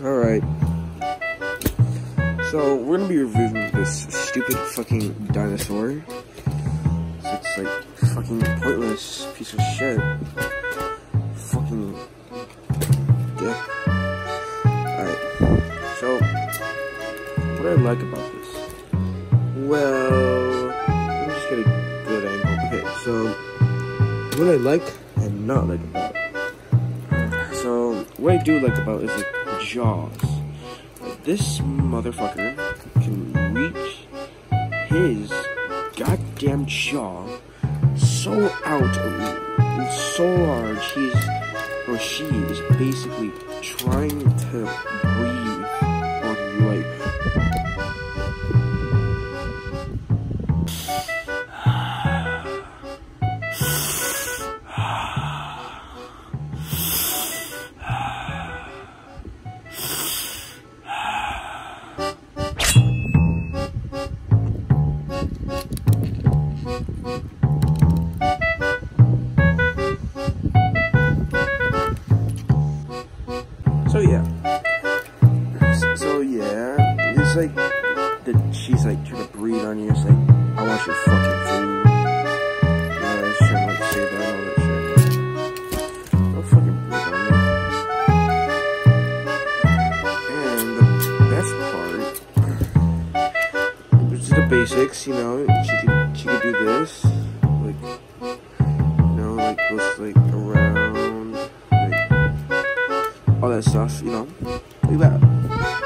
Alright. So, we're gonna be reviewing this stupid fucking dinosaur. It's like fucking pointless piece of shit. Fucking dick. Alright. So, what I like about this? Well, me just get a good angle. Okay, so, what I like and not like about it. So, what I do like about it is like Jaws. This motherfucker can reach his goddamn jaw so out, and so large, he's, or she is basically trying to breathe yeah, it's like that she's like trying to breathe on you. It's like I want your fucking food. Yeah, say that all that shit. Don't fucking breathe on me. And the best part, which is the basics, you know, she could she could do this, like you know, like goes like around, like all that stuff, you know, like that.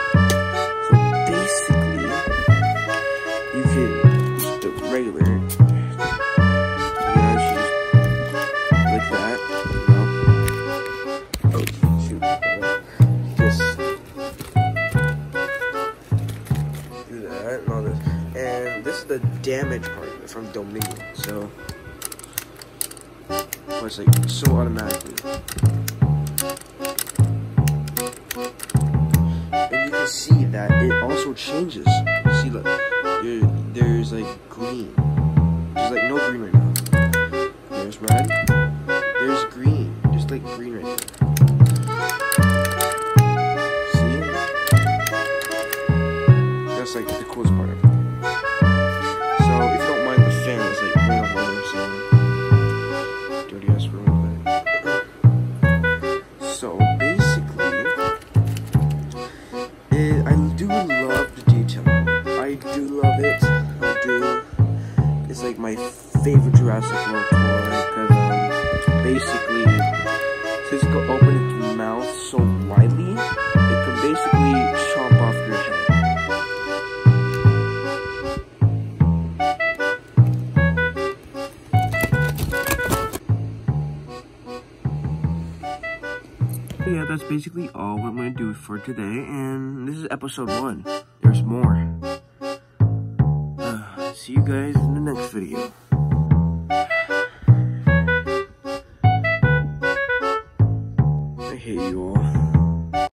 The damage part from Dominion. So, it's like so automatically. and you can see that it also changes. See, look, there, there's like green. There's like no green right now. There's red. There's green. There's like green right? That's like the coolest part of it. So basically. I do love the detail. I do love it. I do. It's like my favorite Jurassic World toy because um, basically, yeah, that's basically all I'm going to do for today, and this is episode one. There's more. Uh, see you guys in the next video.